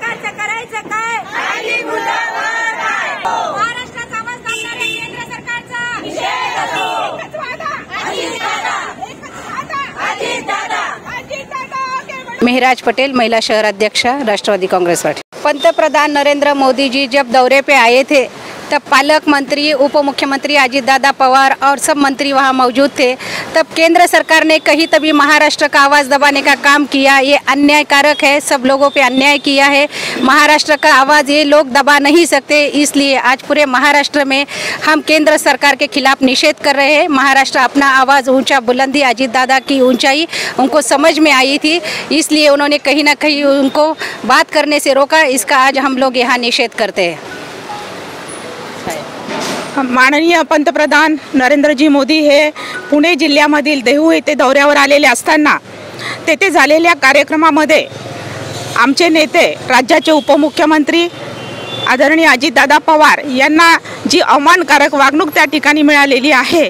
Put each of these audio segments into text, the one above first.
सरकारचं करायचं काय? महाराष्ट्राचा आवाज केंद्र सरकारचा. मेहराज पटेल महिला शहराध्यक्ष राष्ट्रवादी कांग्रेस पार्टी पंतप्रधान नरेंद्र मोदी जी जब दौरे पे आए थे तब पालक मंत्री उप मुख्यमंत्री अजीत दादा पवार और सब मंत्री वहाँ मौजूद थे। तब केंद्र सरकार ने कहीं तभी महाराष्ट्र का आवाज़ दबाने का काम किया। ये अन्यायकारक है, सब लोगों पे अन्याय किया है। महाराष्ट्र का आवाज़ ये लोग दबा नहीं सकते, इसलिए आज पूरे महाराष्ट्र में हम केंद्र सरकार के खिलाफ निषेध कर रहे हैं। महाराष्ट्र अपना आवाज़ ऊँचा, बुलंदी अजीत दादा की ऊंचाई उनको समझ में आई थी, इसलिए उन्होंने कहीं ना कहीं उनको बात करने से रोका। इसका आज हम लोग यहाँ निषेध करते हैं। माननीय पंतप्रधान नरेंद्रजी मोदी हे पुणे जिल्ह्यामधील देहू येथे दौऱ्यावर आलेले असताना तेथे झालेल्या कार्यक्रमामध्ये आमचे नेते राज्याचे उपमुख्यमंत्री आदरणीय अजितदादा पवार यांना जी अवमानकारक वागणूक त्या ठिकाणी मिळालेली आहे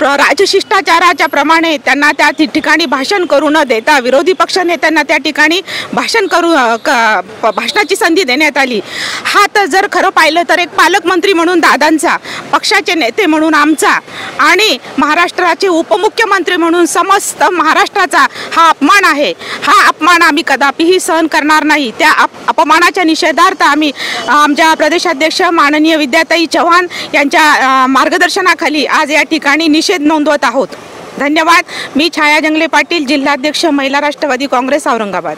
राजशिष्टाचाराच्या प्रमाणे त्यांना त्या ठि- ठिकाणी भाषण करू न देता विरोधी पक्षनेत्यांना त्या ठिकाणी भाषण करू क- प- भाषणाची संधी देण्यात आली. हा तर जर खरं पाहिलं तर एक पालकमंत्री म्हणून दादांचा पक्षाचे नेते म्हणून आमचा आणि महाराष्ट्राचे उपमुख्यमंत्री म्हणून समस्त महाराष्ट्राचा हा अपमान आहे. हा अपमान आम्ही कदापिही सहन करणार नाही. त्या अप अपमानाच्या निषेधार्थ आम्ही आमच्या प्रदेशाध्यक्ष माननीय विद्याताई चव्हाण यांच्या मार्गदर्शनाखाली आज या ठिकाणी निषेध नोंदवत आहोत. धन्यवाद. मी छाया जंगले पाटील जिल्हाध्यक्ष महिला राष्ट्रवादी काँग्रेस औरंगाबाद.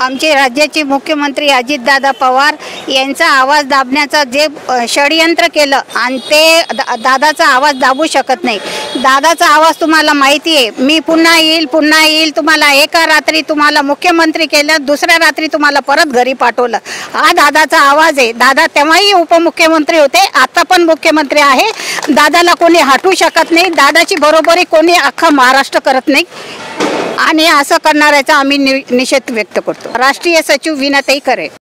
आमचे राज्याचे मुख्यमंत्री अजितदादा पवार यांचा आवाज दाबण्याचं जे षडयंत्र केलं आणि ते दा दादाचा आवाज दाबू शकत नाही. दादाचा आवाज तुम्हाला माहिती आहे. मी पुन्हा येईल पुन्हा येईल. तुम्हाला एका रात्री तुम्हाला मुख्यमंत्री केलं दुसऱ्या रात्री तुम्हाला परत घरी पाठवलं. हा दादाचा आवाज आहे. दादा तेव्हाही उपमुख्यमंत्री होते. आता पण मुख्यमंत्री आहे. दादाला कोणी हटवू शकत नाही. दादाची बरोबरी कोणी अख्खा महाराष्ट्र करत नाही. आणि असं करणाऱ्याचा आम्ही नि निषेध व्यक्त करतो. राष्ट्रीय सचिव विनंती करेल